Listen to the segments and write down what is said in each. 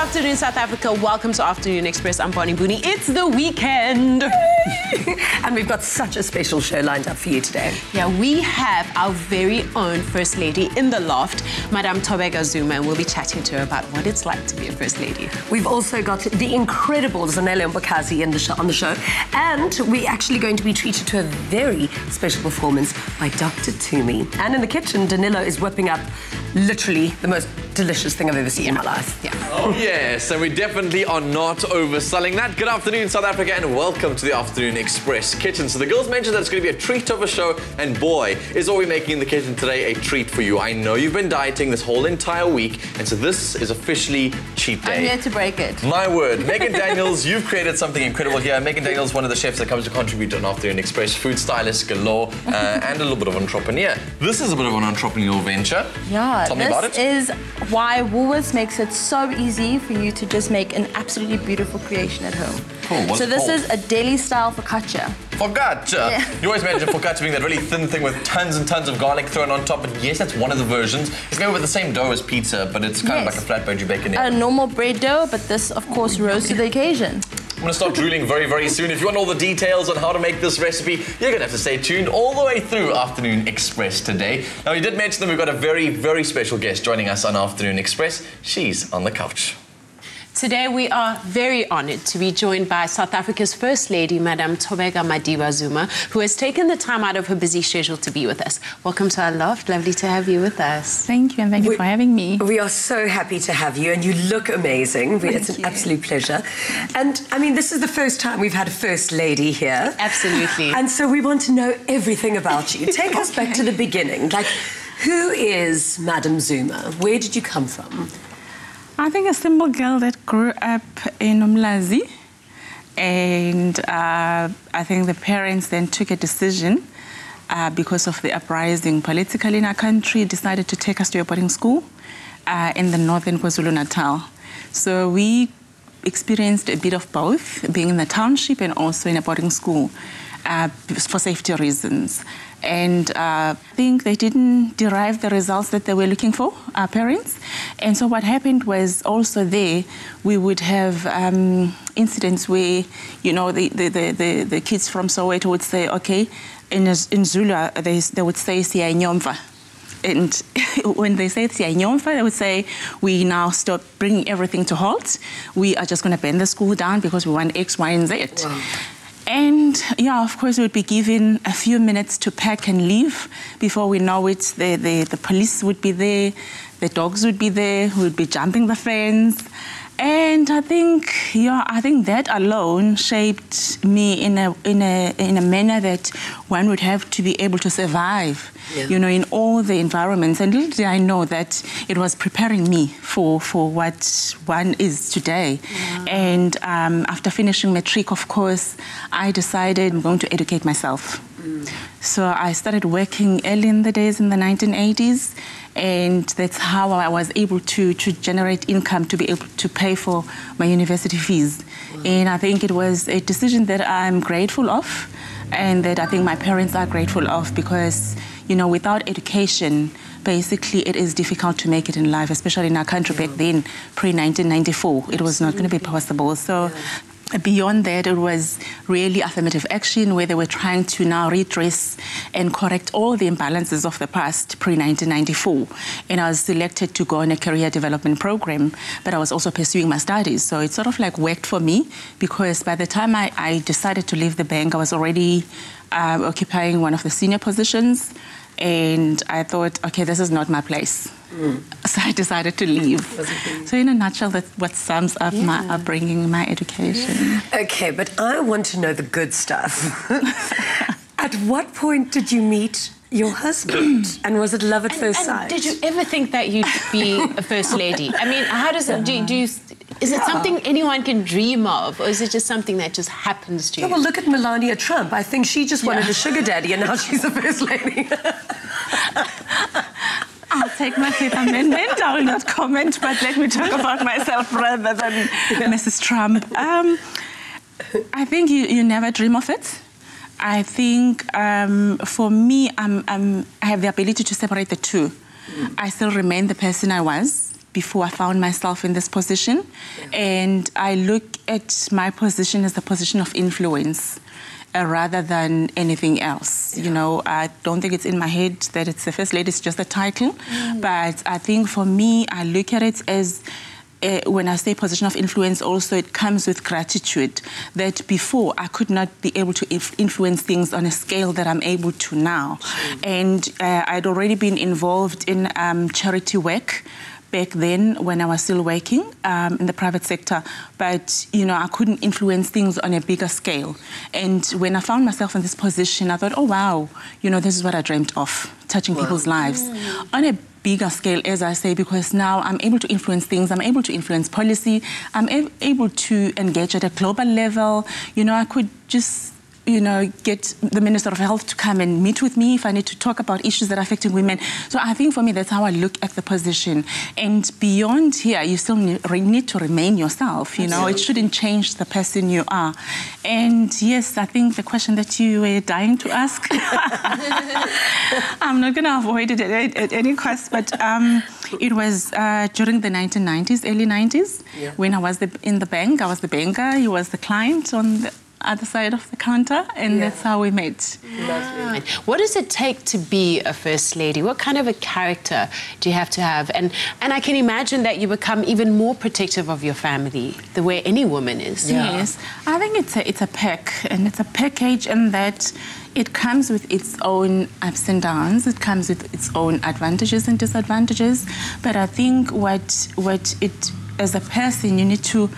afternoon, South Africa. Welcome to Afternoon Express. I'm Bonnie Mbuli. It's the weekend. and we've got such a special show lined up for you today. Yeah, we have our very own First Lady in the loft, Madame Thobeka Zuma, and we'll be chatting to her about what it's like to be a First Lady. We've also got the incredible Zanele Mbokazi in the show, on the show, and we're actually going to be treated to a very special performance by Dr. Tumi. And in the kitchen, Danilo is whipping up literally the most delicious thing I've ever seen in my life. Yeah. Oh, yes, and we definitely are not overselling that. Good afternoon, South Africa, and welcome to the Afternoon Afternoon express Kitchen. So the girls mentioned that it's going to be a treat of a show, and boy, is all we're making in the kitchen today a treat for you. I know you've been dieting this whole entire week, and so this is officially cheat day. I'm here to break it. My word. Megan Daniels, you've created something incredible here. Megan Daniels, one of the chefs that comes to contribute on Afternoon Express, food stylist galore, uh, and a little bit of entrepreneur. This is a bit of an entrepreneurial venture. Yeah, Tell me about it. this is why Woolworths makes it so easy for you to just make an absolutely beautiful creation at home. Cool, what's so this is a deli style focaccia. Focaccia. Yeah. You always imagine focaccia being that really thin thing with tons and tons of garlic thrown on top. But yes, that's one of the versions. It's made with the same dough as pizza, but it's kind Yes. of like a flatbread you bake in A normal bread dough, but this, of course, rose to the occasion. I'm gonna start drooling very, very soon. If you want all the details on how to make this recipe, you're gonna have to stay tuned all the way through Afternoon Express today. Now, we did mention that we've got a very, very special guest joining us on Afternoon Express. She's on the couch. Today, we are very honored to be joined by South Africa's First Lady, Madame Thobeka Madiba Zuma, who has taken the time out of her busy schedule to be with us. Welcome to our loft. Lovely to have you with us. Thank you, and thank you for having me. We are so happy to have you, and you look amazing. it's an you. absolute pleasure. And I mean, this is the first time we've had a first lady here. Absolutely. And so we want to know everything about you. Take us back to the beginning. Like, who is Madame Zuma? Where did you come from? I think a simple girl that grew up in Umlazi, and uh, I think the parents then took a decision uh, because of the uprising politically in our country, decided to take us to a boarding school uh, in the northern KwaZulu Natal. So we experienced a bit of both, being in the township and also in a boarding school uh, for safety reasons. And uh, I think they didn't derive the results that they were looking for, our parents. And so what happened was also there, we would have um, incidents where, you know, the, the, the, the, kids from Soweto would say, okay, in, in Zulu, they, they would say, Siyanyomva. And when they say Siyanyomfa, they would say, we now stop bringing everything to halt. We are just going to burn the school down because we want X, Y, and Z. And yeah, of course, we would be given a few minutes to pack and leave. Before we know it, the, the, the police would be there, the dogs would be there, we would be jumping the fence. And I think, yeah, I think that alone shaped me in a, in a, in a manner that one would have to be able to survive, Yeah. you know, in all the environments. And little did I know that it was preparing me for, for what one is today. And um, after finishing matric, of course, I decided I'm going to educate myself. So I started working early in the days in the 1980s, and that's how I was able to, to generate income to be able to pay for my university fees. And I think it was a decision that I'm grateful of, and that I think my parents are grateful of because, you know, without education, basically it is difficult to make it in life, especially in our country back then, pre 1994. It was not going to be possible. So Beyond that, it was really affirmative action where they were trying to now redress and correct all the imbalances of the past pre 1994. And I was selected to go on a career development program, but I was also pursuing my studies. So it sort of like worked for me because by the time I, I decided to leave the bank, I was already uh, occupying one of the senior positions. And I thought, okay, this is not my place. So I decided to leave. So, in a nutshell, that's what sums up my upbringing, my education. Okay, but I want to know the good stuff. At what point did you meet your husband? and was it love at And, first and sight? did you ever think that you'd be a first lady? I mean, how does it, do, do you, is it something anyone can dream of, or is it just something that just happens to you? Yeah, well, look at Melania Trump. I think she just wanted Yeah. a sugar daddy, and now she's the first lady. I'll take my Fifth Amendment. I will not comment, but let me talk about myself rather than Mrs. Trump. Um, I think you, you never dream of it. I think um, for me, I'm, I'm, I have the ability to separate the two. I still remain the person I was before I found myself in this position. And I look at my position as a position of influence. Uh, rather than anything else. You know, I don't think it's in my head that it's the first lady, it's just a title. But I think for me, I look at it as uh, when I say position of influence, also it comes with gratitude that before I could not be able to inf- influence things on a scale that I'm able to now. And uh, I'd already been involved in um, charity work back then when I was still working um, in the private sector, but you know I couldn't influence things on a bigger scale. And when I found myself in this position, I thought, oh wow, you know this is what I dreamt of, touching people's lives on a bigger scale, as I say, because now I'm able to influence things. I'm able to influence policy. I'm able to engage at a global level. You know, I could just you know, get the Minister of Health to come and meet with me if I need to talk about issues that are affecting women. So I think for me, that's how I look at the position. And beyond here, you still need, to remain yourself. You know, it shouldn't change the person you are. And yes, I think the question that you were dying to ask, I'm not going to avoid it at, at any cost, but um, it was uh, during the 1990s, early 90s, when I was the, in the bank. I was the banker, he was the client on the other side of the counter, and that's how we met. Right. What does it take to be a first lady? What kind of a character do you have to have? And and I can imagine that you become even more protective of your family, the way any woman is. Yes, I think it's a it's a pack, and it's a package, and that it comes with its own ups and downs. It comes with its own advantages and disadvantages. But I think what what it as a person you need to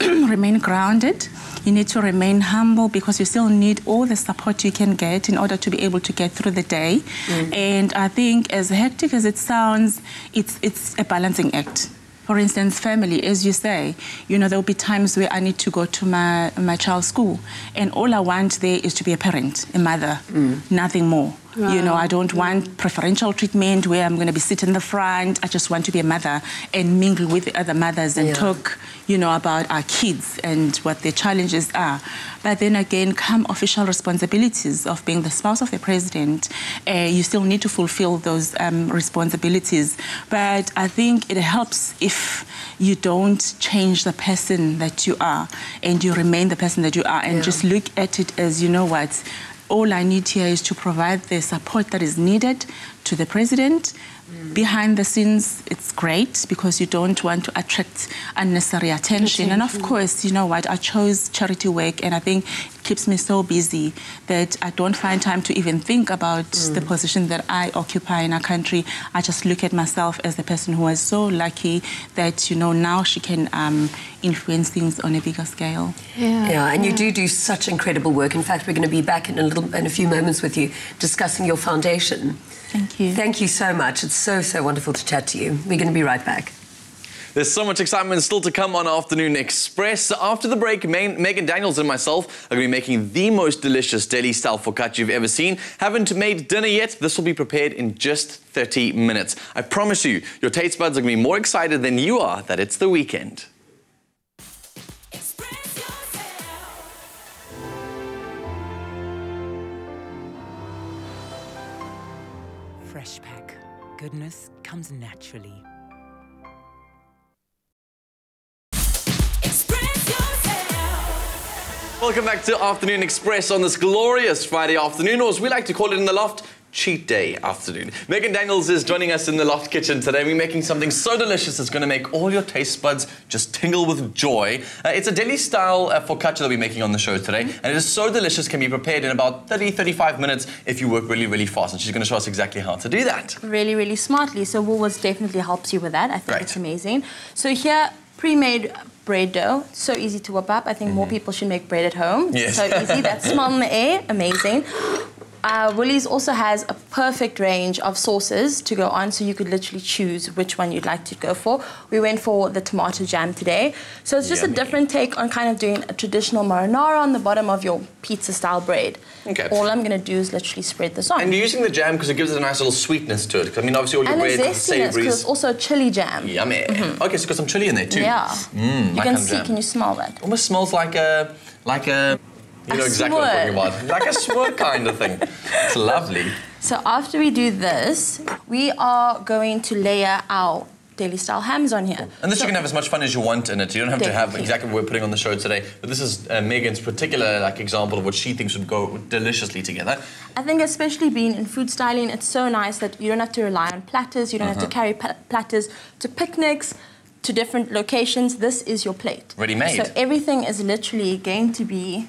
remain grounded. You need to remain humble because you still need all the support you can get in order to be able to get through the day. Mm. And I think, as hectic as it sounds, it's it's a balancing act. For instance, family, as you say, you know, there'll be times where I need to go to my, my child's school, and all I want there is to be a parent, a mother, mm. nothing more. You know, I don't want preferential treatment where I'm going to be sitting in the front. I just want to be a mother and mingle with the other mothers and Yeah. talk, you know, about our kids and what their challenges are. But then again, come official responsibilities of being the spouse of the president. Uh, you still need to fulfill those um, responsibilities. But I think it helps if you don't change the person that you are and you remain the person that you are and just look at it as, you know what, all I need here is to provide the support that is needed to the president. Behind the scenes, it's great because you don't want to attract unnecessary attention. And of course, you know what? I chose charity work, and I think it keeps me so busy that I don't find time to even think about the position that I occupy in our country. I just look at myself as the person who was so lucky that, you know, now she can um, influence things on a bigger scale. Yeah, and you do do such incredible work. In fact, we're going to be back in a little in a few moments with you discussing your foundation. Thank you. Thank you so much. It's so so wonderful to chat to you. We're going to be right back. There's so much excitement still to come on Afternoon Express. After the break, Me- Megan Daniels and myself are going to be making the most delicious deli style focaccia you've ever seen. Haven't made dinner yet? This will be prepared in just 30 minutes. I promise you, your taste buds are going to be more excited than you are that it's the weekend. Goodness comes naturally. Welcome back to Afternoon Express on this glorious Friday afternoon, or as we like to call it in the loft, cheat day afternoon. Megan Daniels is joining us in the loft kitchen today. We're making something so delicious it's going to make all your taste buds just tingle with joy. Uh, it's a deli style uh, focaccia that we're making on the show today, and it is so delicious, can be prepared in about 30 35 minutes if you work really, really fast. And she's going to show us exactly how to do that. really, really smartly. So Woolworths definitely helps you with that. I think it's amazing. So here, pre-made bread dough, so easy to whip up. I think more people should make bread at home. Mm-hmm. Yes. So easy. That smell in the air, amazing. Uh, Woolies also has a perfect range of sauces to go on, so you could literally choose which one you'd like to go for. We went for the tomato jam today. So it's just Yummy. a different take on kind of doing a traditional marinara on the bottom of your pizza style bread. Okay. All I'm going to do is literally spread this on. And you're using the jam because it gives it a nice little sweetness to it. I mean, obviously all your and bread a zestiness because it's also chili jam. Yummy. Okay, so it's got some chili in there too. Yeah. Mm, you can see, jam. can you smell that? Almost smells like a, like a, you A know exactly what I'm talking about. Like a s'more kind of thing. It's lovely. So after we do this, we are going to layer our deli style hams on here. And this So- you can have as much fun as you want in it. You don't have to have exactly what we're putting on the show today. But this is uh, Megan's particular like example of what she thinks would go deliciously together. I think especially being in food styling, it's so nice that you don't have to rely on platters. You don't Uh-huh. have to carry platters to picnics, to different locations. This is your plate. Ready-made. So everything is literally going to be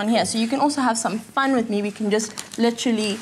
on here. So you can also have some fun with me. We can just literally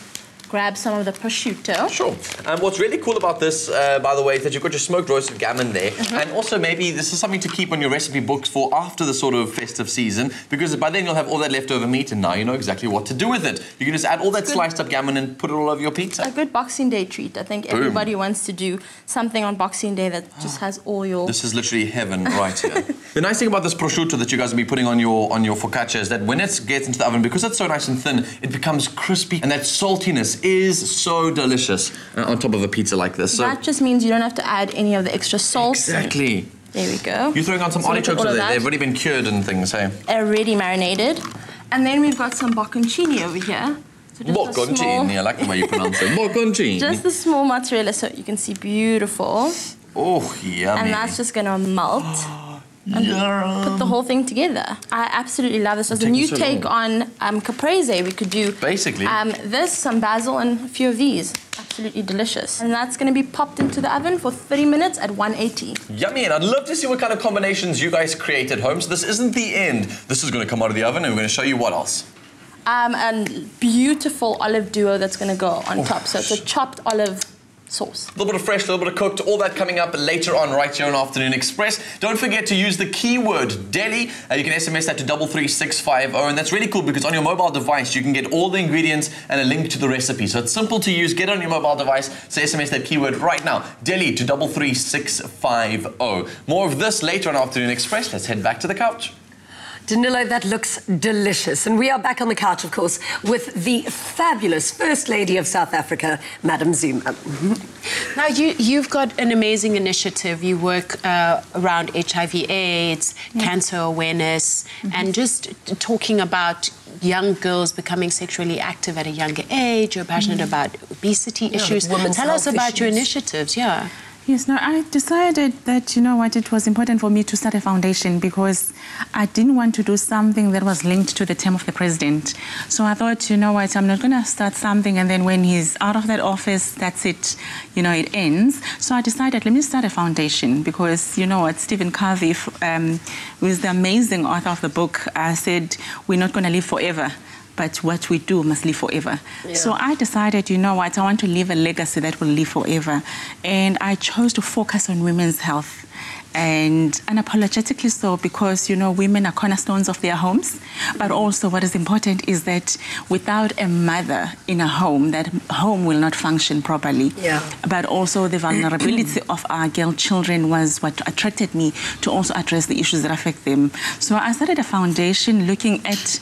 grab some of the prosciutto. Sure. And what's really cool about this, uh, by the way, is that you've got your smoked roasted gammon there. Mm-hmm. And also maybe this is something to keep on your recipe books for after the sort of festive season, because by then you'll have all that leftover meat and now you know exactly what to do with it. You can just add all that good. sliced up gammon and put it all over your pizza. A good Boxing Day treat. I think everybody wants to do something on Boxing Day that just has all your. This is literally heaven right here. the nice thing about this prosciutto that you guys will be putting on your on your focaccia is that when it gets into the oven, because it's so nice and thin, it becomes crispy, and that saltiness is so delicious uh, on top of a pizza like this. So that just means you don't have to add any of the extra salt. exactly. There we go. You're throwing on some So artichokes all over there. that. They've already been cured and things. Hey. already marinated. And then we've got some bocconcini over here. So Bocconcini, I like the way you pronounce it. Bocconcini. Just the small mozzarella so you can see beautiful. oh, yummy. And that's just gonna melt. And put the whole thing together. I absolutely love this. As a new so take long. on um, caprese, we could do Basically. um, this, some basil, and a few of these. Absolutely delicious. And that's going to be popped into the oven for 30 minutes at 180. Yummy, and I'd love to see what kind of combinations you guys create at home. So this isn't the end. This is going to come out of the oven, and we're going to show you what else. Um, and beautiful olive duo that's going to go on top. So it's a chopped olive sauce. A little bit of fresh, a little bit of cooked, all that coming up later on right here on Afternoon Express. Don't forget to use the keyword deli. Uh, you can SMS that to 33650, and that's really cool because on your mobile device you can get all the ingredients and a link to the recipe. So it's simple to use. Get on your mobile device. So SMS that keyword right now, deli to 33650. More of this later on Afternoon Express. Let's head back to the couch. Danilo, that looks delicious. And we are back on the couch, of course, with the fabulous First Lady of South Africa, Madam Zuma. Now, you, you've got an amazing initiative. You work uh, around HIV/AIDS, mm-hmm. cancer awareness, mm-hmm. and just talking about young girls becoming sexually active at a younger age. You're passionate mm-hmm. about obesity issues. Tell us about your initiatives. Yeah. Yes, no, I decided that, you know what, it was important for me to start a foundation because I didn't want to do something that was linked to the term of the president. So I thought, you know what, I'm not going to start something and then when he's out of that office, that's it, you know, it ends. So I decided, let me start a foundation because, you know what, Stephen Covey, um, who is the amazing author of the book, uh, said, we're not going to live forever but what we do must live forever. So I decided, you know what, I want to leave a legacy that will live forever. And I chose to focus on women's health. And unapologetically so because, you know, women are cornerstones of their homes. But also what is important is that without a mother in a home, that home will not function properly. Yeah. But also the vulnerability of our girl children was what attracted me to also address the issues that affect them. So I started a foundation looking at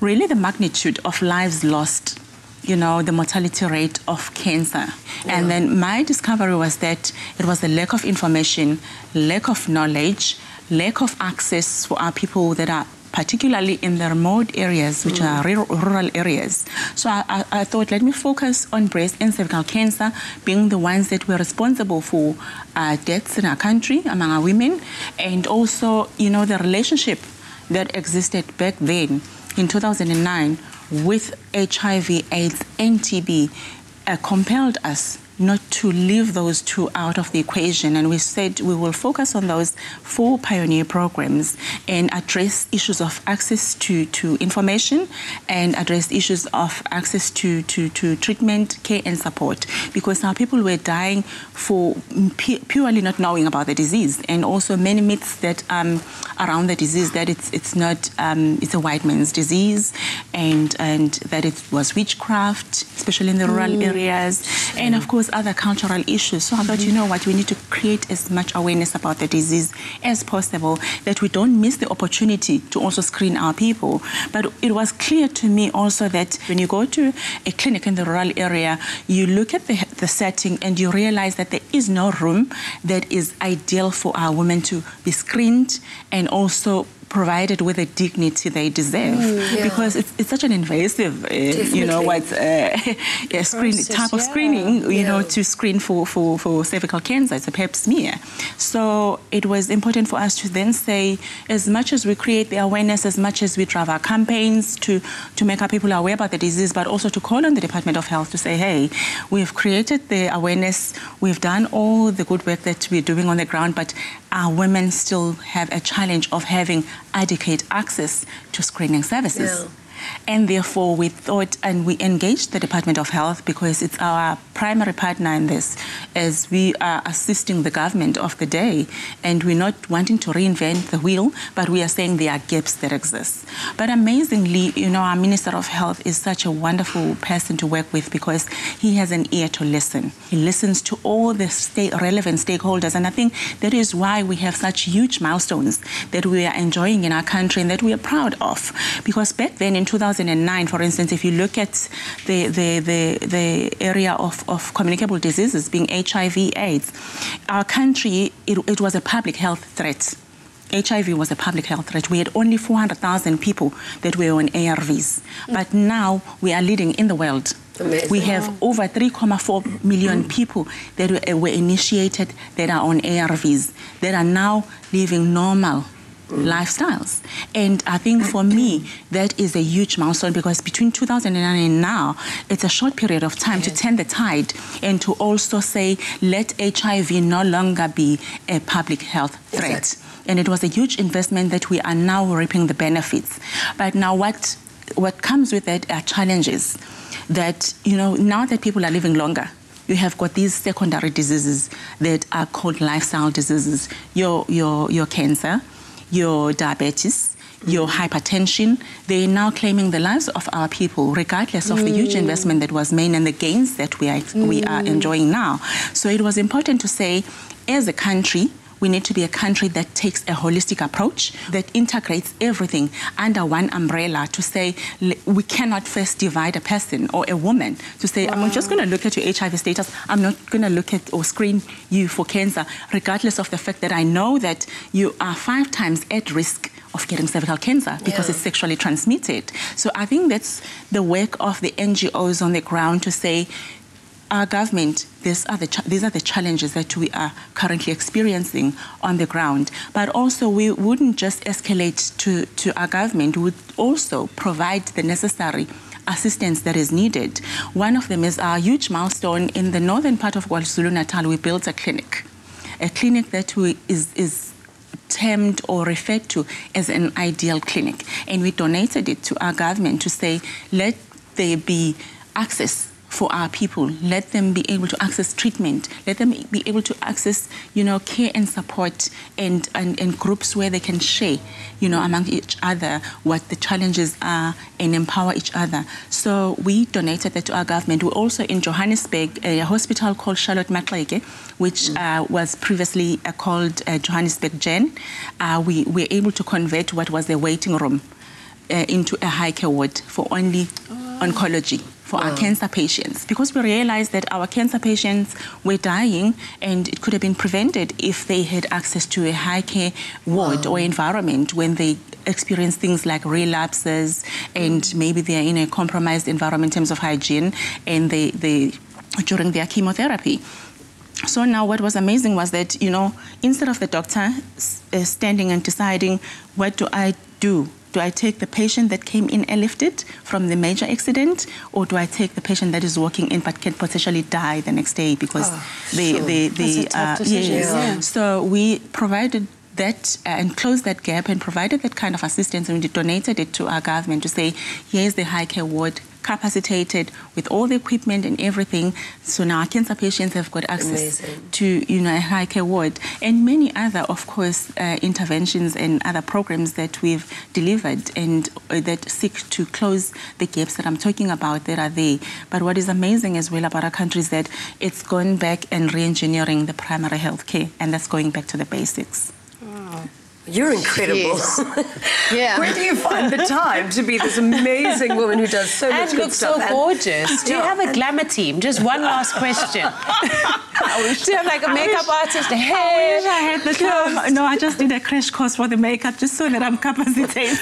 really the magnitude of lives lost you know the mortality rate of cancer. And then my discovery was that it was the lack of information lack of knowledge lack of access for our people that are particularly in the remote areas, which are rural, rural areas. So I, I, I thought, let me focus on breast and cervical cancer, being the ones that were responsible for uh, deaths in our country among our women, and also, you know, the relationship that existed back then in 2009 with HIV, AIDS, and TB uh, compelled us not to leave those two out of the equation. And we said we will focus on those four pioneer programs and address issues of access to, to information and address issues of access to, to, to treatment, care, and support. Because our people were dying for purely not knowing about the disease, and also many myths that um, around the disease that it's it's not um, it's a white man's disease, and and that it was witchcraft, especially in the rural areas, and of course other cultural issues. So I thought, you know what, we need to create as much awareness about the disease as possible, that we don't miss the opportunity to also screen our people. But it was clear to me also that when you go to a clinic in the rural area, you look at the, the setting and you realize that there is no room that is ideal for our women to be screened and also provided with the dignity they deserve because it's, it's such an invasive, uh, you know, what uh, a screen Process, type of yeah. screening, you know, to screen for, for, for cervical cancer. It's a pap smear. So it was important for us to then say, as much as we create the awareness, as much as we drive our campaigns to, to make our people aware about the disease, but also to call on the Department of Health to say, hey, we've created the awareness, we've done all the good work that we're doing on the ground, but our women still have a challenge of having adequate access to screening services. Yeah. And therefore, we thought and we engaged the Department of Health because it's our primary partner in this, as we are assisting the government of the day. And we're not wanting to reinvent the wheel, but we are saying there are gaps that exist. But amazingly, you know, our Minister of Health is such a wonderful person to work with because he has an ear to listen. He listens to all the state relevant stakeholders. And I think that is why we have such huge milestones that we are enjoying in our country and that we are proud of. Because back then in 2009, for instance, if you look at the, the, the, the area of, of communicable diseases being HIV, AIDS, our country, it, it was a public health threat. HIV was a public health threat. We had only 400,000 people that were on ARVs. But now we are leading in the world. Amazing. We have over 3.4 million people that were, were initiated that are on ARVs, that are now living normal lifestyles. And I think for me, that is a huge milestone because between 2009 and now, it's a short period of time to turn the tide and to also say, let HIV no longer be a public health threat. Exactly. And it was a huge investment that we are now reaping the benefits. But now what what comes with that are challenges that, you know, now that people are living longer, you have got these secondary diseases that are called lifestyle diseases. Your your your cancer, your diabetes, your mm. hypertension, they're now claiming the lives of our people, regardless of the huge mm. investment that was made and the gains that we are, we are mm. enjoying now. So it was important to say, as a country, we need to be a country that takes a holistic approach that integrates everything under one umbrella to say we cannot first divide a person or a woman to say I'm just going to look at your HIV status I'm not going to look at or screen you for cancer regardless of the fact that I know that you are five times at risk of getting cervical cancer because Yeah. it's sexually transmitted. So I think that's the work of the NGOs on the ground to say our government, these are, the these are the challenges that we are currently experiencing on the ground. But also, we wouldn't just escalate to, to our government, we would also provide the necessary assistance that is needed. One of them is our huge milestone in the northern part of KwaZulu Natal. We built a clinic, a clinic that we, is, is termed or referred to as an ideal clinic. And we donated it to our government to say, let there be access for our people. Let them be able to access treatment. Let them be able to access, you know, care and support and, and, and groups where they can share, you know, among each other what the challenges are and empower each other. So we donated that to our government. We also in Johannesburg, a hospital called Charlotte Maxeke, which uh, was previously uh, called uh, Johannesburg Gen. Uh, we were able to convert what was the waiting room uh, into a high care ward for only oncology for our mm. cancer patients because we realized that our cancer patients were dying and it could have been prevented if they had access to a high care ward or mm. environment when they experience things like relapses and mm. maybe they're in a compromised environment in terms of hygiene and they, they during their chemotherapy. So now, what was amazing was that you know, instead of the doctor uh, standing and deciding, what do I do? Do I take the patient that came in airlifted from the major accident, or do I take the patient that is walking in but can potentially die the next day because they, they, they, That's a uh, yes. yeah. So we provided that uh, and closed that gap and provided that kind of assistance and we donated it to our government to say, here's the high care ward capacitated with all the equipment and everything. So now our cancer patients have got access Amazing. to you know a high care ward and many other, of course, uh, interventions and other programs that we've delivered and uh, that seek to close the gaps that I'm talking about that are there. But what is amazing as well about our country is that it's gone back and re-engineering the primary health care, and that's going back to the basics. You're incredible. Yes. Yeah. Where do you find the time to be this amazing woman who does so much and good look so stuff? And- gorgeous. Do you have a and- glamour team? Just one last question. Do you have like a makeup artist, a I hair? wish I had the time. No, I just did a crash course for the makeup just so that I'm capacitated.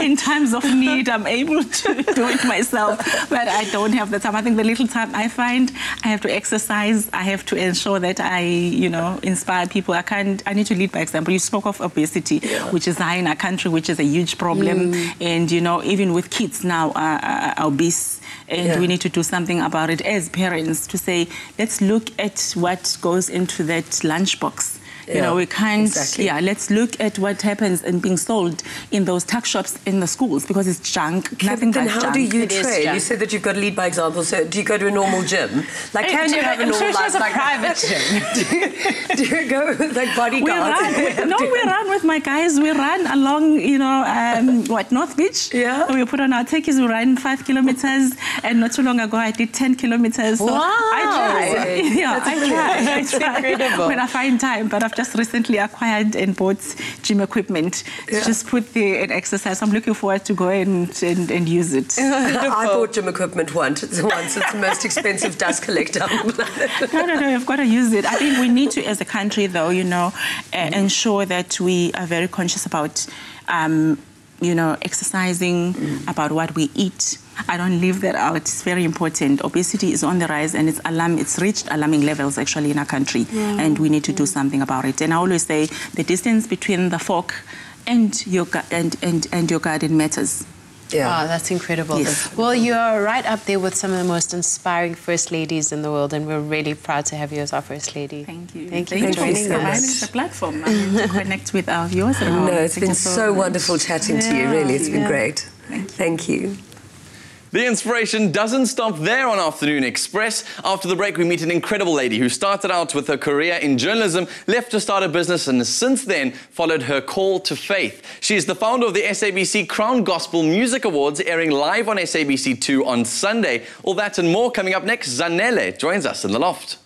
In times of need, I'm able to do it myself. But I don't have the time. I think the little time I find, I have to exercise. I have to ensure that I, you know, inspire people. I can't. I need to lead by example. You spoke of obesity, which is high in our country, which is a huge problem. Mm. And you know, even with kids now are, are obese, and Yeah. we need to do something about it as parents to say, let's look at what goes into that lunchbox. You Yeah, know, we can't. exactly. Yeah, let's look at what happens and being sold in those tuck shops in the schools because it's junk. Nothing then but how junk. do you It is train? You junk. said that you've got to lead by example. So do you go to a normal gym? Like, Hey, can do you you- have a I'm normal sure she has life? a like private do, you, do you go with like we bodyguards? run. We, no, we run with my guys. We run along, you know, um, what North Beach. Yeah. We put on our techies. We run five kilometers, and not too long ago I did ten kilometers. So Wow. I try. Yeah, That's I try. I try incredible. when I find time. But I've just recently acquired and bought gym equipment Yeah. just put the and exercise. I'm looking forward to go and and, and use it. I bought gym equipment once. It's once. It's the most expensive dust collector. on the planet. no, no, no, you've got to use it. I think we need to, as a country, though, you know, uh, ensure that we are very conscious about, um, you know, exercising, about what we eat. I don't leave that out. It's very important. Obesity is on the rise and it's alarm. It's reached alarming levels actually in our country, and we need to do something about it. And I always say the distance between the fork and your and, and, and your garden matters. Wow, oh, that's incredible. Yes. Well, you are right up there with some of the most inspiring first ladies in the world, and we're really proud to have you as our first lady. Thank you. Thank you Thank for you joining so us. much. the platform to connect with our viewers. No, it's been so much. wonderful chatting to you. Really, it's been Yeah. great. Thank you. The inspiration doesn't stop there on Afternoon Express. After the break, we meet an incredible lady who started out with her career in journalism, left to start a business, and since then followed her call to faith. She is the founder of the SABC Crown Gospel Music Awards, airing live on SABC2 on Sunday. All that and more coming up next. Zanele joins us in the loft.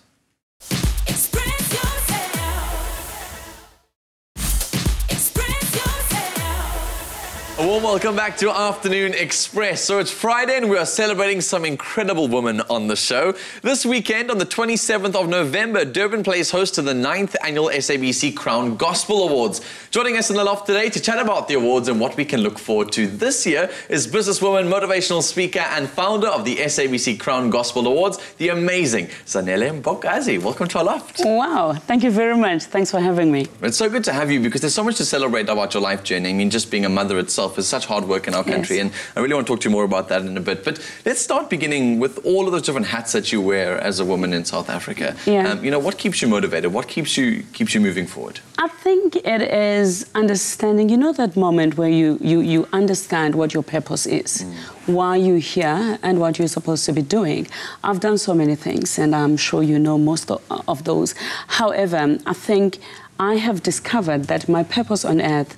Warm welcome back to Afternoon Express. So it's Friday and we are celebrating some incredible women on the show. This weekend, on the 27th of November, Durban plays host to the 9th annual SABC Crown Gospel Awards. Joining us in the loft today to chat about the awards and what we can look forward to this year is businesswoman, motivational speaker, and founder of the SABC Crown Gospel Awards, the amazing Zanele Mbokazi. Welcome to our loft. Wow, thank you very much. Thanks for having me. It's so good to have you because there's so much to celebrate about your life journey. I mean, just being a mother itself is such hard work in our country, Yes. and I really want to talk to you more about that in a bit. But let's start beginning with all of those different hats that you wear as a woman in South Africa. Um, Yeah. you know, what keeps you motivated? What keeps you keeps you moving forward? I think it is understanding, you know, that moment where you, you, you understand what your purpose is, why you're here, and what you're supposed to be doing. I've done so many things, and I'm sure you know most of, of those. However, I think I have discovered that my purpose on earth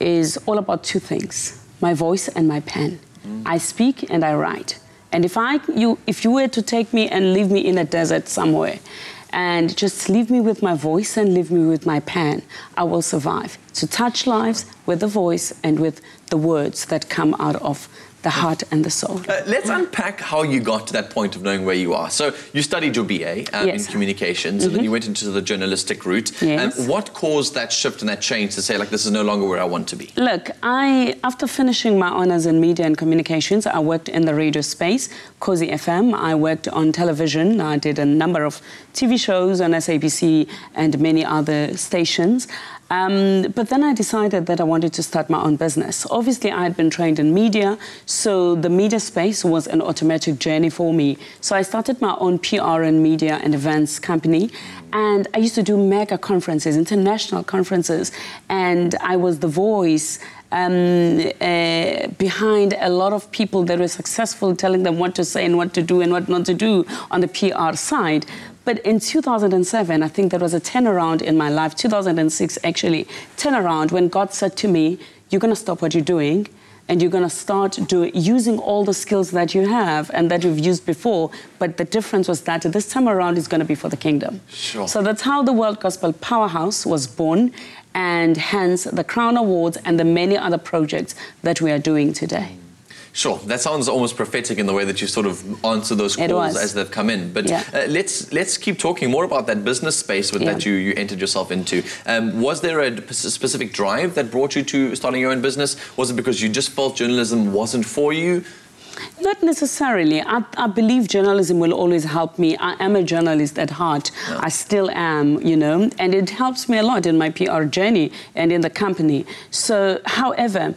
is all about two things my voice and my pen. Mm. I speak and I write. And if I you if you were to take me and leave me in a desert somewhere and just leave me with my voice and leave me with my pen, I will survive. To touch lives with the voice and with the words that come out of the heart and the soul. Uh, let's unpack how you got to that point of knowing where you are. So you studied your BA um, in Yes. communications, and then you went into the journalistic route. Yes. And what caused that shift and that change to say, like, this is no longer where I want to be? Look, I after finishing my honors in media and communications, I worked in the radio space, Ukhozi FM. I worked on television. I did a number of TV shows on SABC and many other stations. Um, but then I decided that I wanted to start my own business. Obviously, I had been trained in media, so the media space was an automatic journey for me. So I started my own PR and media and events company, and I used to do mega conferences, international conferences, and I was the voice um, uh, behind a lot of people that were successful, telling them what to say and what to do and what not to do on the PR side. But in 2007, I think there was a turnaround in my life, 2006 actually, turnaround when God said to me, You're going to stop what you're doing and you're going to start do, using all the skills that you have and that you've used before. But the difference was that this time around is going to be for the kingdom. Sure. So that's how the World Gospel Powerhouse was born, and hence the Crown Awards and the many other projects that we are doing today. Sure, that sounds almost prophetic in the way that you sort of answer those calls as they've come in. But Yeah. uh, let's let's keep talking more about that business space with, that you, you entered yourself into. Um, was there a specific drive that brought you to starting your own business? Was it because you just felt journalism wasn't for you? Not necessarily. I, I believe journalism will always help me. I am a journalist at heart. I still am, you know, and it helps me a lot in my PR journey and in the company. So, however,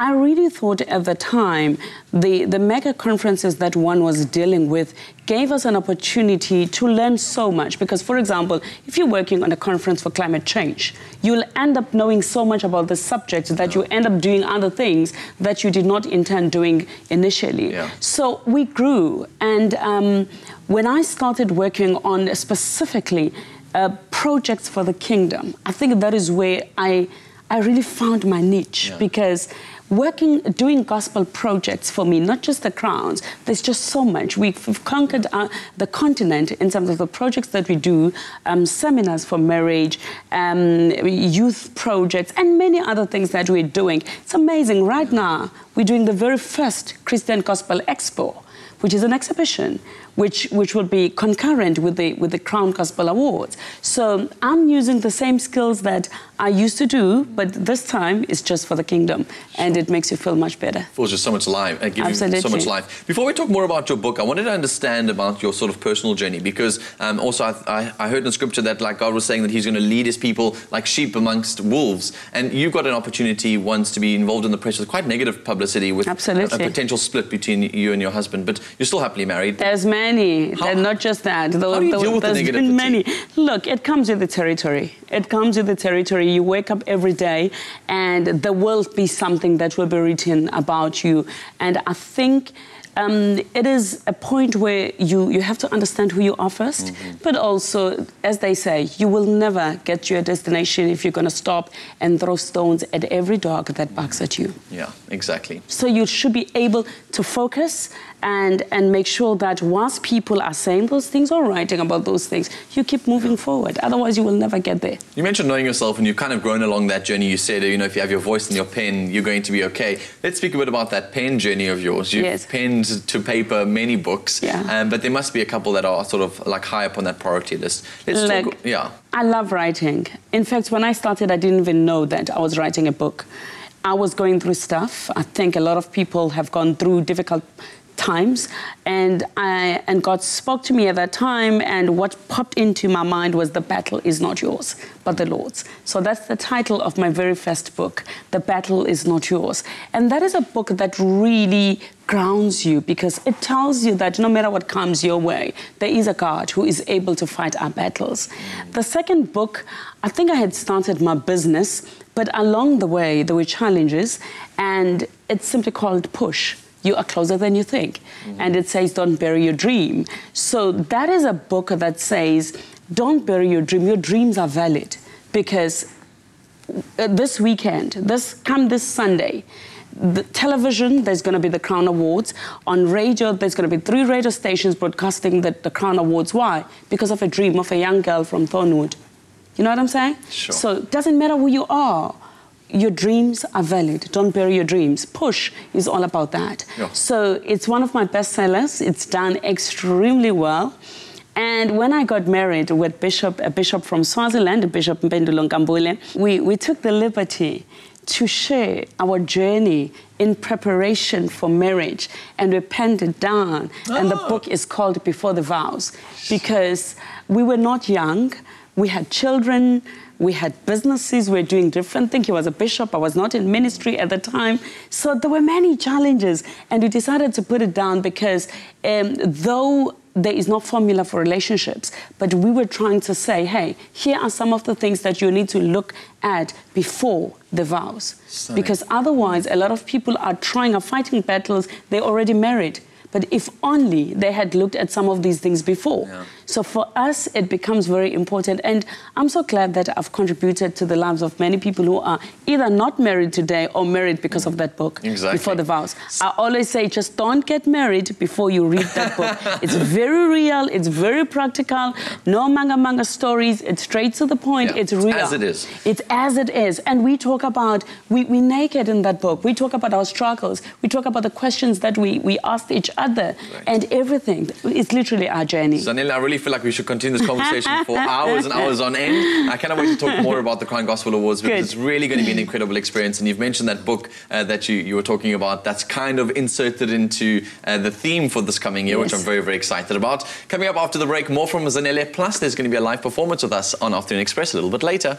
I really thought at the time the, the mega conferences that one was dealing with gave us an opportunity to learn so much. Because, for example, if you're working on a conference for climate change, you'll end up knowing so much about the subject that you end up doing other things that you did not intend doing initially. Yeah. So we grew, and um, when I started working on specifically uh, projects for the kingdom, I think that is where I, I really found my niche Yeah. because working, doing gospel projects for me, not just the crowns, there's just so much. We've, conquered uh, the continent in terms of the projects that we do, um, seminars for marriage, um, youth projects, and many other things that we're doing. It's amazing. Right now, we're doing the very first Christian Gospel Expo, which is an exhibition which, which will be concurrent with the, with the Crown Gospel Awards. So I'm using the same skills that I used to do, but this time it's just for the kingdom, and it makes you feel much better. feels just so much life, uh, give you so much life. Before we talk more about your book, I wanted to understand about your sort of personal journey because um, also I, I, I heard in scripture that like God was saying that He's going to lead His people like sheep amongst wolves, and you've got an opportunity once to be involved in the press with quite negative publicity with a, a potential split between you and your husband, but you're still happily married. There's many. How- not just that. Though, How do you though deal with the been many. Look, it comes with the territory. It comes with the territory. You wake up every day, and there will be something that will be written about you. And I think. Um, it is a point where you, you have to understand who you are 1st Mm-hmm. but also, as they say, you will never get to your destination if you're going to stop and throw stones at every dog that barks at you. Yeah, exactly. So you should be able to focus and and make sure that whilst people are saying those things or writing about those things, you keep moving forward. Otherwise, you will never get there. You mentioned knowing yourself, and you've kind of grown along that journey. You said, you know, if you have your voice and your pen, you're going to be okay. Let's speak a bit about that pen journey of yours. You've Yes. penned to paper many books, Yeah. um, but there must be a couple that are sort of like high up on that priority list. Let's talk. Yeah. I love writing. In fact, when I started, I didn't even know that I was writing a book. I was going through stuff. I think a lot of people have gone through difficult times and I and God spoke to me at that time and what popped into my mind was the battle is not yours but the Lord's. So that's the title of my very first book, The Battle is Not Yours. And that is a book that really grounds you because it tells you that no matter what comes your way, there is a God who is able to fight our battles. The second book, I think I had started my business, but along the way there were challenges, and it's simply called Push. You are closer than you think. And it says, Don't bury your dream. So that is a book that says, Don't bury your dream. Your dreams are valid because uh, this weekend, this come this Sunday, the television, there's going to be the Crown Awards. On radio, there's going to be three radio stations broadcasting the, the Crown Awards. Why? Because of a dream of a young girl from Thornwood. You know what I'm saying? Sure. So it doesn't matter who you are. Your dreams are valid. Don't bury your dreams. Push is all about that. Yeah. So it's one of my bestsellers. It's done extremely well. And when I got married with Bishop, a bishop from Swaziland, Bishop Mpendulo Nkambule, we, we took the liberty to share our journey in preparation for marriage. And we penned it down. Oh. And the ah. book is called Before the Vows because we were not young. We had children, we had businesses, we were doing different things. He was a bishop, I was not in ministry at the time. So there were many challenges, and we decided to put it down because um, though there is no formula for relationships, but we were trying to say, hey, here are some of the things that you need to look at before the vows. Stunning. Because otherwise, a lot of people are trying, are fighting battles, they're already married. But if only they had looked at some of these things before. Yeah. So for us, it becomes very important. And I'm so glad that I've contributed to the lives of many people who are either not married today or married because of that book. Exactly. Before the vows. I always say, just don't get married before you read that book. it's very real, it's very practical, no manga manga stories, it's straight to the point, Yeah, it's real. as it is. It's as it is. And we talk about, we, we naked in that book. We talk about our struggles. We talk about the questions that we, we asked each other and everything. It's literally our journey. Zanele, I really feel like we should continue this conversation for hours and hours on end. I cannot wait to talk more about the Crown Gospel Awards because Good. it's really going to be an incredible experience. And you've mentioned that book uh, that you, you were talking about that's kind of inserted into uh, the theme for this coming year, which I'm very, very excited about. Coming up after the break, more from Zanele. Plus, there's going to be a live performance with us on Afternoon Express a little bit later.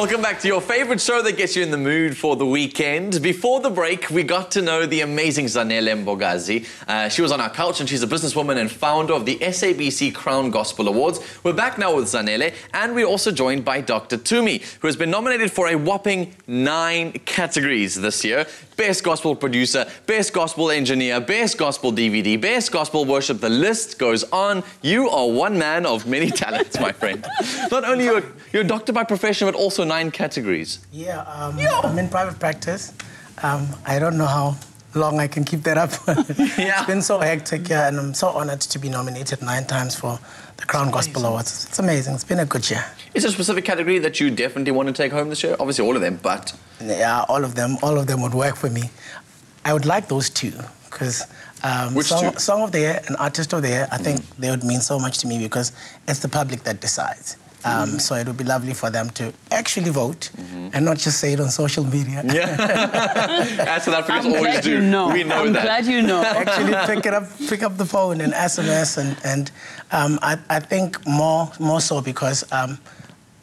Welcome back to your favorite show that gets you in the mood for the weekend. Before the break, we got to know the amazing Zanele Mbokazi. Uh, she was on our couch and she's a businesswoman and founder of the SABC Crown Gospel Awards. We're back now with Zanele and we're also joined by Dr. Tumi, who has been nominated for a whopping nine categories this year. Best Gospel Producer, Best Gospel Engineer, Best Gospel DVD, Best Gospel Worship. The list goes on. You are one man of many talents, my friend. Not only you're, you're a doctor by profession, but also nine categories. Yeah, um, I'm in private practice. Um, I don't know how long I can keep that up. Yeah. It's been so hectic, yeah, and I'm so honored to be nominated nine times for the Crown Gospel Awards. It's amazing. It's been a good year. Is there a specific category that you definitely want to take home this year? Obviously, all of them, but Yeah, all of them, all of them would work for me. I would like those two because um, song, song of the year and artist of the year. I think they would mean so much to me because it's the public that decides. Um, So it would be lovely for them to actually vote and not just say it on social media. as South Africans I'm always glad do, you know. we know I'm that. glad you know. actually pick it up, pick up the phone and SMS, and and um, I, I think more more so because um,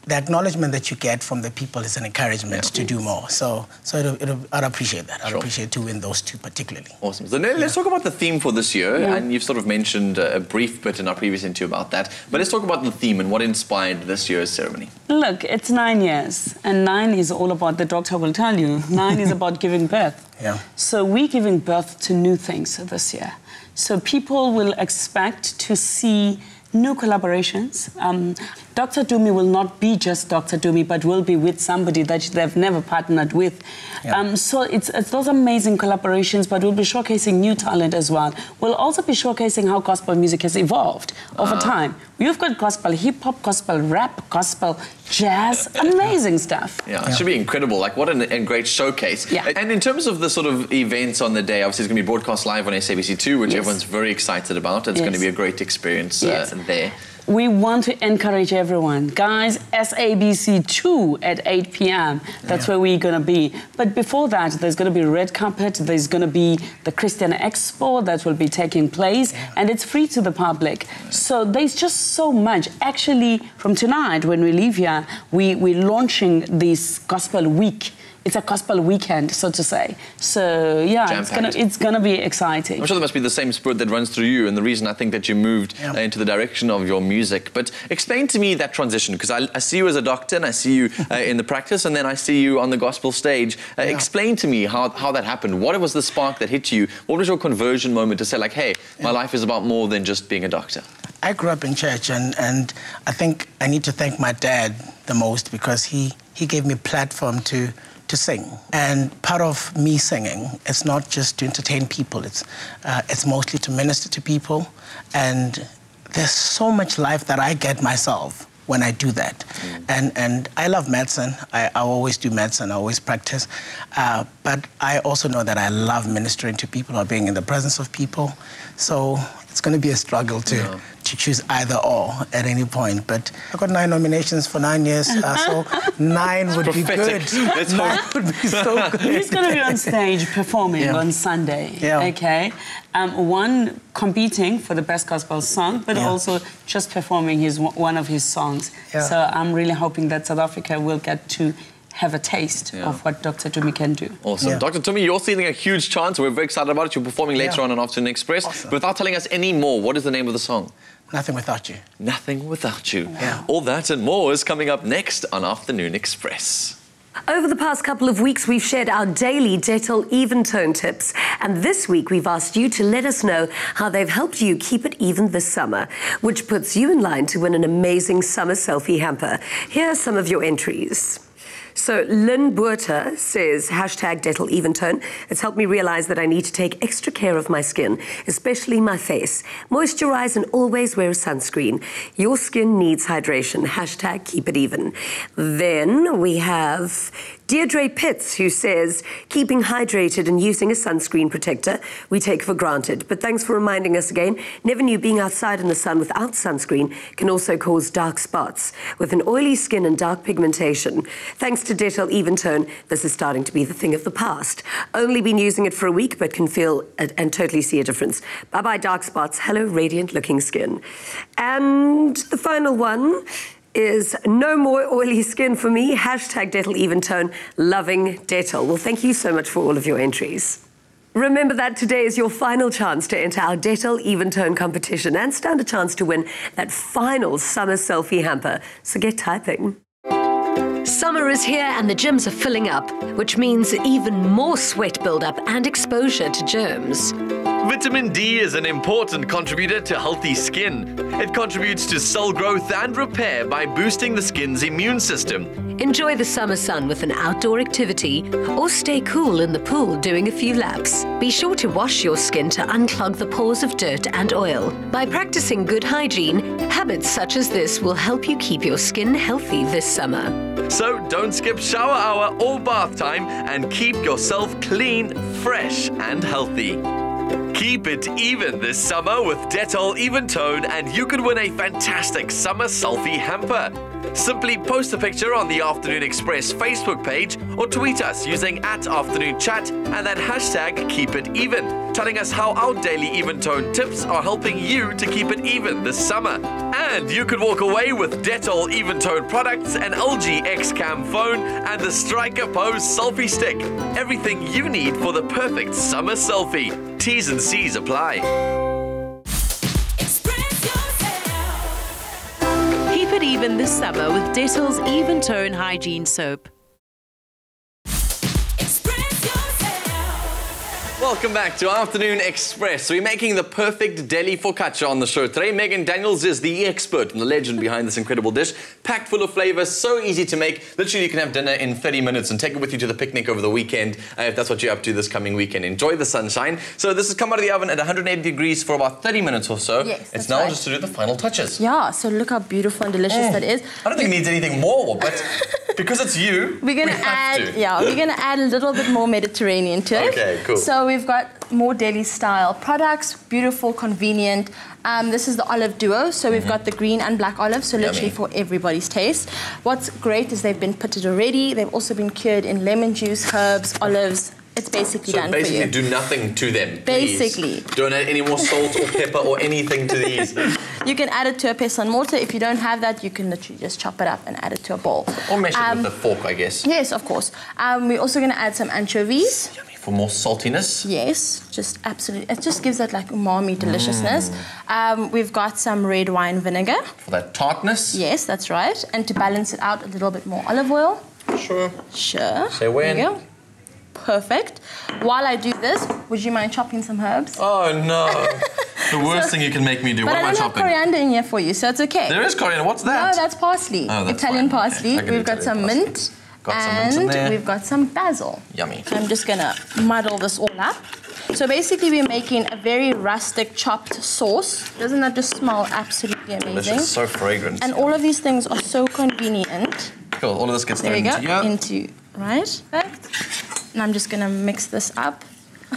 the acknowledgement that you get from the people is an encouragement to do more. So so it'll, it'll, I'd appreciate that. I'd Sure. appreciate to win those two particularly. Awesome. So now let's talk about the theme for this year. And you've sort of mentioned uh, a brief bit in our previous interview about that. But let's talk about the theme and what inspired this year's ceremony. Look, it's nine years, and nine is all about, the doctor will tell you, nine is about giving birth. Yeah. So we're giving birth to new things this year. So people will expect to see new collaborations. Um, Dr. Tumi will not be just Dr. Tumi, but will be with somebody that they've never partnered with. Yeah. Um, so it's, it's those amazing collaborations, but we'll be showcasing new talent as well. We'll also be showcasing how gospel music has evolved over Ah. time. You've got gospel hip hop, gospel rap, gospel jazz, amazing stuff. Yeah, it should be incredible. Like, what an, a great showcase. Yeah. And in terms of the sort of events on the day, obviously it's going to be broadcast live on SABC2, which Yes. everyone's very excited about. It's going to be a great experience Yes. uh, there. We want to encourage everyone. Guys, SABC 2 at 8 p.m. That's where we're going to be. But before that, there's going to be red carpet. There's going to be the Christian Expo that will be taking place. And it's free to the public. So there's just so much. Actually, from tonight, when we leave here, we, we're launching this Gospel Week. It's a gospel weekend, so to say. So yeah, it's gonna it's gonna be exciting. I'm sure there must be the same spirit that runs through you, and the reason I think that you moved Yeah. uh, into the direction of your music. But explain to me that transition, because I, I see you as a doctor, and I see you uh, in the practice, and then I see you on the gospel stage. Uh, Explain to me how, how that happened. What was the spark that hit you? What was your conversion moment to say, like, hey, my life is about more than just being a doctor? I grew up in church, and, and I think I need to thank my dad the most because he, he gave me a platform to, to sing. And part of me singing is not just to entertain people, it's, uh, it's mostly to minister to people. And there's so much life that I get myself when I do that. And, and I love medicine. I, I always do medicine, I always practice. Uh, but I also know that I love ministering to people or being in the presence of people. So it's going to be a struggle to, to choose either or at any point. But I got nine nominations for nine years, uh, so nine would be good. Let's nine hope. would be so good. He's going to be on stage performing Yeah. on Sunday. Yeah. Okay. Um, one competing for the best gospel song, but Yeah. also just performing his one of his songs. Yeah. So I'm really hoping that South Africa will get to have a taste of what Dr. Tumi can do. Awesome. Yeah. Dr. Tumi, you're seeing a huge chance. We're very excited about it. You're performing later Yeah. on on Afternoon Express. Awesome. But without telling us any more, what is the name of the song? Nothing without you. Nothing Without You. Yeah. All that and more is coming up next on Afternoon Express. Over the past couple of weeks, we've shared our daily Dettol even tone tips. And this week, we've asked you to let us know how they've helped you keep it even this summer, which puts you in line to win an amazing summer selfie hamper. Here are some of your entries. So Lynn Buerter says, hashtag Dettol Eventone. It's helped me realize that I need to take extra care of my skin, especially my face. Moisturize and always wear a sunscreen. Your skin needs hydration. Hashtag keep it even. Then we have Deirdre Pitts, who says, keeping hydrated and using a sunscreen protector we take for granted. But thanks for reminding us again. Never knew being outside in the sun without sunscreen can also cause dark spots. With an oily skin and dark pigmentation. Thanks to Dettol Eventone, this is starting to be the thing of the past. Only been using it for a week, but can feel and totally see a difference. Bye bye, dark spots. Hello, radiant looking skin. And the final one is no more oily skin for me. Hashtag Dettol Eventone, loving Dettol. Well, thank you so much for all of your entries. Remember that today is your final chance to enter our Dettol Eventone competition and stand a chance to win that final summer selfie hamper. So get typing. Summer is here and the gyms are filling up, which means even more sweat buildup and exposure to germs. Vitamin D is an important contributor to healthy skin. It contributes to cell growth and repair by boosting the skin's immune system. Enjoy the summer sun with an outdoor activity or stay cool in the pool doing a few laps. Be sure to wash your skin to unclog the pores of dirt and oil. By practicing good hygiene, habits such as this will help you keep your skin healthy this summer. So don't skip shower hour or bath time and keep yourself clean, fresh, and healthy. Keep it even this summer with Dettol Eventone, and you could win a fantastic summer selfie hamper. Simply post a picture on the Afternoon Express Facebook page or tweet us using at Afternoon Chat and then hashtag Keep It Even, telling us how our daily even tone tips are helping you to keep it even this summer. And you could walk away with Dettol even tone products, an LG X Cam phone, and the Striker Pose selfie stick. Everything you need for the perfect summer selfie. T's and C's apply. Keep it even this summer with Dettol's Even Tone Hygiene Soap. Welcome back to Afternoon Express. We're making the perfect deli focaccia on the show today. Megan Daniels is the expert and the legend behind this incredible dish. Packed full of flavor, so easy to make. Literally, you can have dinner in 30 minutes and take it with you to the picnic over the weekend uh, if that's what you're up to this coming weekend. Enjoy the sunshine. So this has come out of the oven at 180 degrees for about 30 minutes or so. Yes, It's now right. just to do the final touches. Yeah, so look how beautiful and delicious that is. I don't think it needs anything more, but because it's you, We're gonna we add, to. yeah, we're gonna add a little bit more Mediterranean to it. Okay, cool. So we've got more deli style products, beautiful, convenient. Um, this is the olive duo, so we've got the green and black olive, so literally. Yummy. for everybody's taste. What's great is they've been pitted already. They've also been cured in lemon juice, herbs, olives. It's basically So done basically, for you. do nothing to them. please. Basically. don't add any more salt or pepper or anything to these. You can add it to a pestle and mortar. If you don't have that, you can literally just chop it up and add it to a bowl. Or mesh it Um, with a fork, I guess. Yes, of course. Um, we're also going to add some anchovies. Yummy for more saltiness. Yes, just absolutely. It just gives that like umami deliciousness. Mm. Um, we've got some red wine vinegar. For that tartness. Yes, that's right. And to balance it out, a little bit more olive oil. Sure. Sure. Say when. There you go. Perfect. While I do this, would you mind chopping some herbs? Oh no. the worst thing you can make me do. but what I am I don't have chopping? coriander in here for you, so it's okay. There is coriander. What's that? No, that's parsley. Oh, that's Italian fine. parsley. I can do We've got some parsley. mint. Got some mint in and there. we've got some basil. Yummy. I'm just gonna muddle this all up. So basically, we're making a very rustic chopped sauce. Doesn't that just smell absolutely This amazing? is so fragrant. And all of these things are so convenient. cool. All of this gets There thrown we go. into. Into right. Perfect. And I'm just gonna mix this up.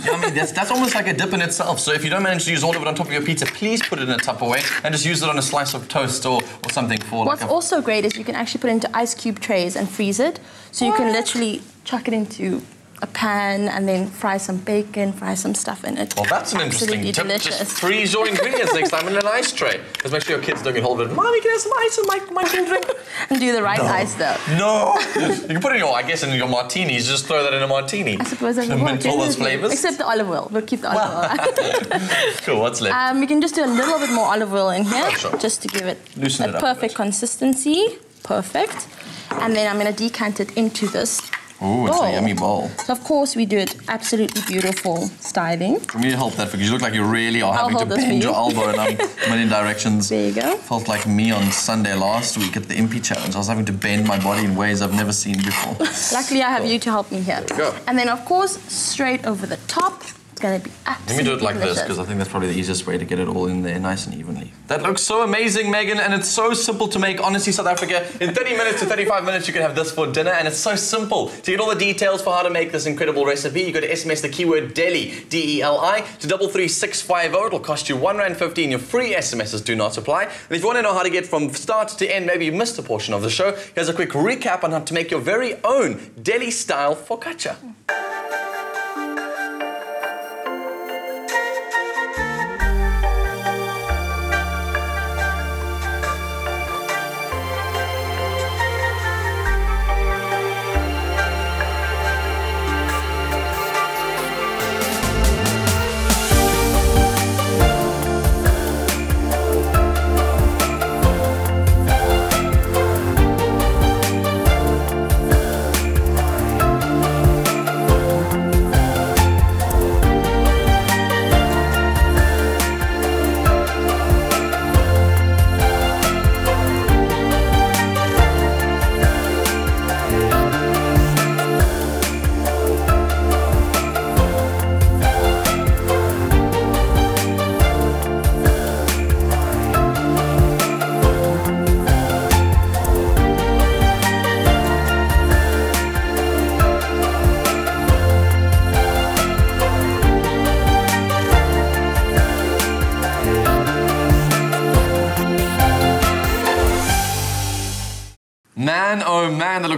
Yummy. That's, that's almost like a dip in itself. So if you don't manage to use all of it on top of your pizza, please put it in a Tupperware and just use it on a slice of toast or, or something for What's like also great is you can actually put it into ice cube trays and freeze it. So you can literally chuck it into a pan and then fry some bacon, fry some stuff in it. Well, that's an interesting tip. delicious. Just freeze your ingredients next time in an ice tray. Just make sure your kids don't get hold of it. Mommy, can I have some ice in my, my drink? and do the right ice though. No. you can put it in your, I guess, in your martinis. Just throw that in a martini. I suppose I To will. mint all those flavors. Except the olive oil. We'll keep the olive oil. Cool, what's left? um, we can just do a little bit more olive oil in here, Oh, sure. just to give it Loosen a it up a perfect consistency. Perfect. And then I'm going to decant it into this. Ooh, it's a yummy bowl. So of course we do it absolutely beautiful styling. For me to help that because you look like you really are I'll having to hold this for bend you. your elbow in um, a million directions. There you go. Felt like me on Sunday last week at the Impi Challenge. I was having to bend my body in ways I've never seen before. Luckily, I have you to help me here. go. And then, of course, straight over the top. Going to be Let me do it like this because I think that's probably the easiest way to get it all in there nice and evenly. That looks so amazing, Megan, and it's so simple to make. Honestly, South Africa, in 30 minutes to 35 minutes, you can have this for dinner, and it's so simple. To get all the details for how to make this incredible recipe, you go to SMS the keyword DELI, D-E-L-I, to 33650. It'll cost you one rand 15. Your free SMSs do not apply. And if you want to know how to get from start to end, maybe you missed a portion of the show, here's a quick recap on how to make your very own deli style focaccia. Man,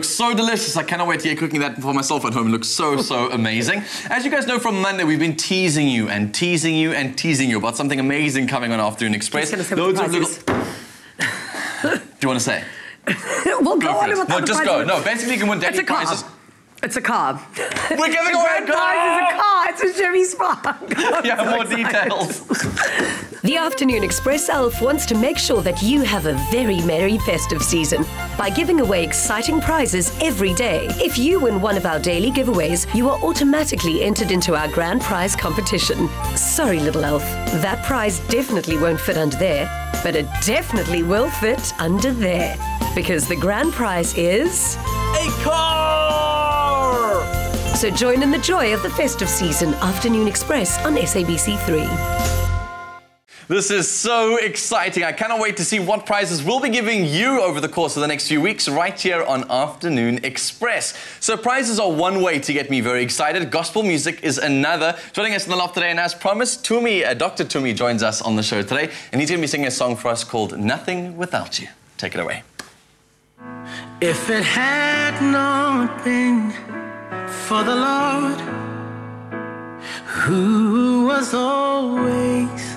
looks so delicious. I cannot wait to get cooking that for myself at home. It looks so, so amazing. As you guys know from Monday, we've been teasing you and teasing you and teasing you about something amazing coming on Afternoon Express. Just gonna say what the Loads of little. Do you want to say? well, go, Go on No, just go. No, basically you can win It's daily a car. prizes. It's a car. We're giving away a prize is a car! car. It's a Chevy Spark. Yeah, more details. The Afternoon Express Elf wants to make sure that you have a very merry festive season by giving away exciting prizes every day. If you win one of our daily giveaways, you are automatically entered into our grand prize competition. Sorry, little elf, that prize definitely won't fit under there, but it definitely will fit under there. Because the grand prize is. a car! So join in the joy of the festive season, Afternoon Express on SABC3. This is so exciting. I cannot wait to see what prizes we'll be giving you over the course of the next few weeks right here on Afternoon Express. So prizes are one way to get me very excited. Gospel music is another. Joining us in the loft today, and as promised, Tumi, uh, Dr. Tumi joins us on the show today, and he's going to be singing a song for us called Nothing Without You. Take it away. If it had not been for the Lord, who was always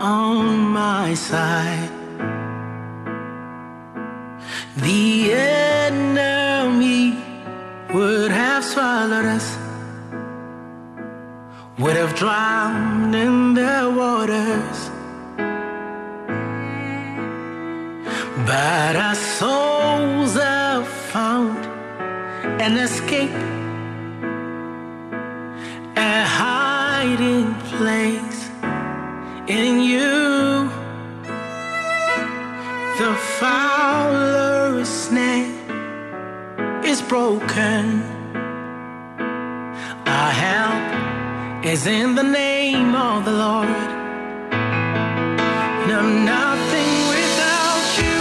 on my side, the enemy would have swallowed us, would have drowned in their waters. But our souls have found an escape, a hiding place in you. The fowler's snare is broken. Our help is in the name of the Lord. No, nothing without you.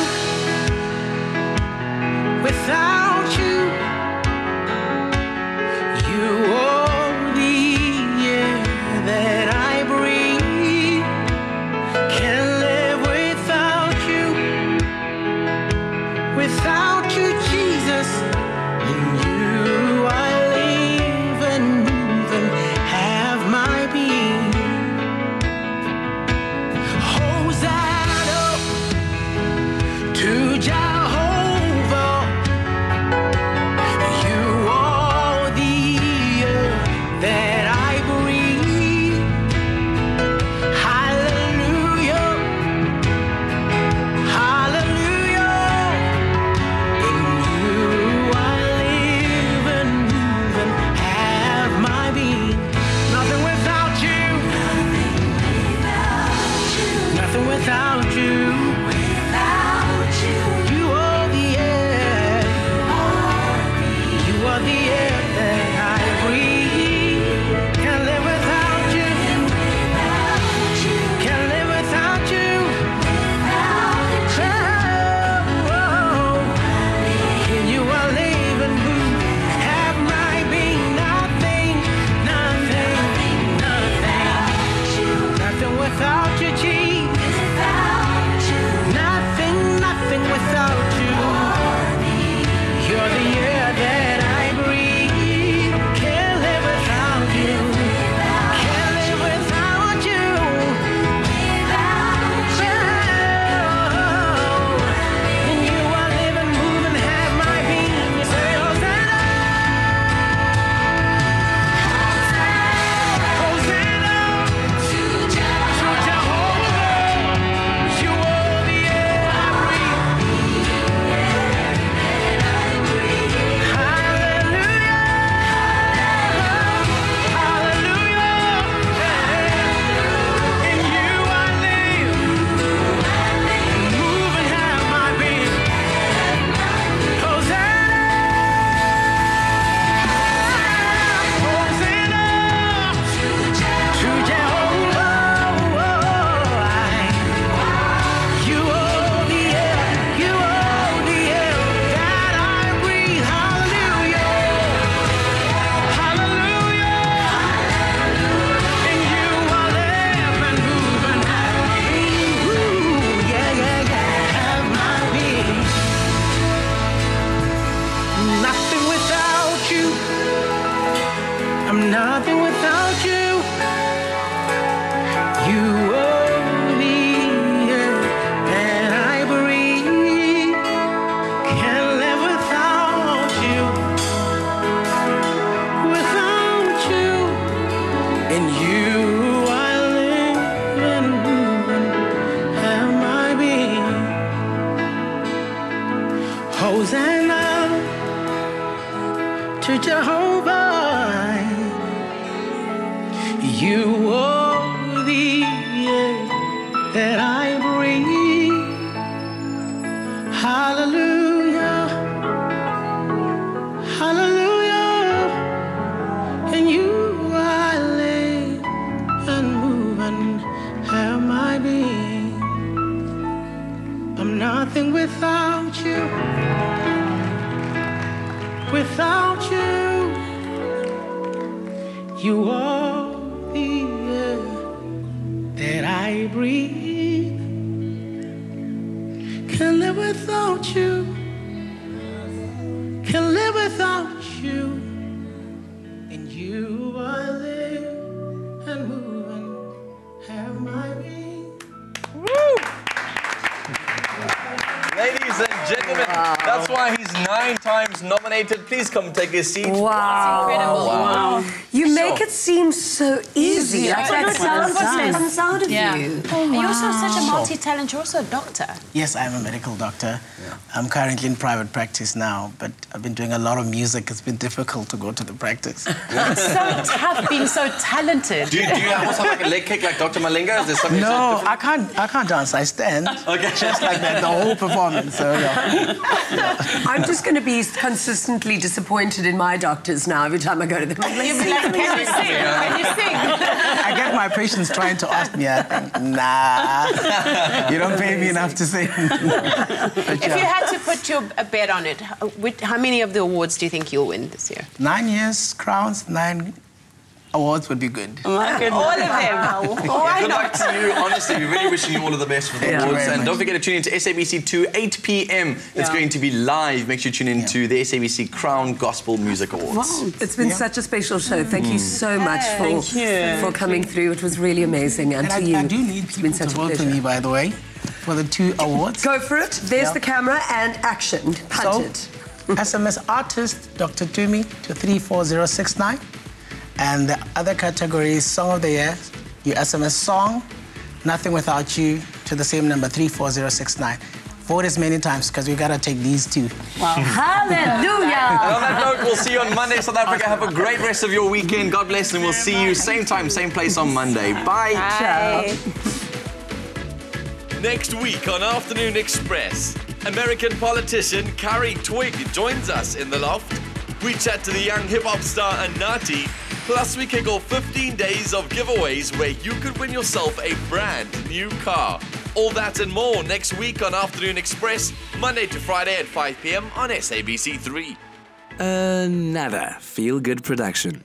Without To Jehovah. You You are the air that I breathe. Can't live without you. Can't live without you. And you I live and move and have my being. Ladies and gentlemen, that's why he's nine times nominated. Please come take a seat. Wow. incredible. Wow. You make it seem so easy. Like that That's sound what just it comes out of Yeah. you. And You're also such a multi-talent. You're also a doctor. Yes, I'm a medical doctor. I'm currently in private practice now, but I've been doing a lot of music. It's been difficult to go to the practice. It's so tough being so talented. Do you, do you also have like a leg kick like Dr. Malinga? Is there something no, I can't. I can't dance. I stand. Okay. Just like that, the whole performance. So yeah. I'm just going to be consistently disappointed in my doctors now every time I go to them. You'd be like, can you sing? Can you sing? I get my patients trying to ask me. I think, nah, you don't pay me enough to sing. But If you had to put your a bet on it, which- how many of the awards do you think you'll win this year? Nine years, crowns, nine awards would be good. My goodness. All of them. Why Good luck to you. Honestly, we're really wishing you all of the best for the Yeah. awards. And much. don't forget to tune in to SABC 2, 8 p.m. It's going to be live. Make sure you tune in to the SABC Crown Gospel Music Awards. Wow. It's been such a special show. Thank you mm. so much for, Thank you. for coming through. It was really amazing. And, And to you, I, I do need people to a vote for me, by the way, for the two awards. Go for it. There's Yeah. the camera and action. Punt So, it. SMS artist, Dr. Tumi, to 34069. And the other category is Song of the Year. You SMS song, Nothing Without You, to the same number, 34069. Vote as many times because we got to take these two. Wow. Hallelujah. On that note, we'll see you on Monday, South Africa. Have a great rest of your weekend. God bless, and we'll see you same time, same place on Monday. Bye. Ciao. Next week on Afternoon Express, American politician Carrie Twig joins us in the loft. We chat to the young hip hop star Anatii. Plus, we kick off 15 days of giveaways where you could win yourself a brand new car. All that and more next week on Afternoon Express, Monday to Friday at 5 p.m. on SABC3. Another feel good production.